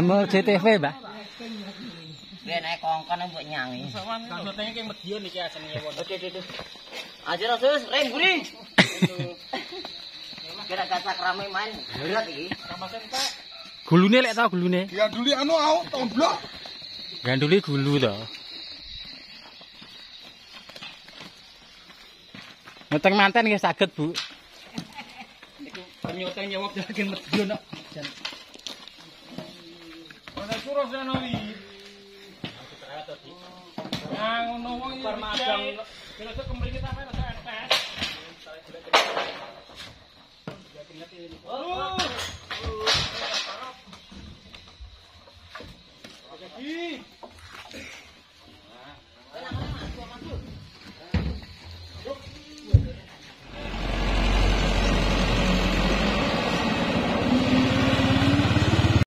Damel CTV, Mbah. Biar naik kongkon mbok nyangi. Tanya kayak medion iki asane ya won. Oke, oke, oke. Aja rasus, rem buri. Kira kacak rame main berat iki. Sama sentak. Gulune lek tau gulune. Ya dulu anu au tomblok. Gandule gulu to. Ngeteng manten nggih saged, Bu. Iku penyoteng nyawap jagen medion kok. Puro sana. Yang ngono ini. permadang. Kira sok kemriki ta kan sok etes. Oh.